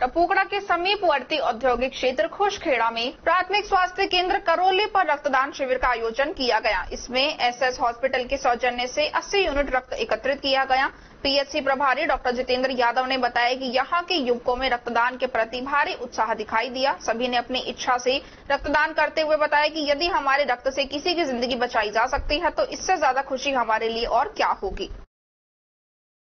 टपूकड़ा के समीपवर्ती औद्योगिक क्षेत्र खुशखेड़ा में प्राथमिक स्वास्थ्य केंद्र करोली पर रक्तदान शिविर का आयोजन किया गया। इसमें एसएस हॉस्पिटल के सौजन्य से 80 यूनिट रक्त एकत्रित किया गया। पीएचसी प्रभारी डॉक्टर जितेंद्र यादव ने बताया कि यहाँ के युवकों में रक्तदान के प्रति भारी उत्साह दिखाई दिया। सभी ने अपनी इच्छा से रक्तदान करते हुए बताया कि यदि हमारे रक्त से किसी की ज़िंदगी बचाई जा सकती है तो इससे ज़्यादा खुशी हमारे लिए और क्या होगी।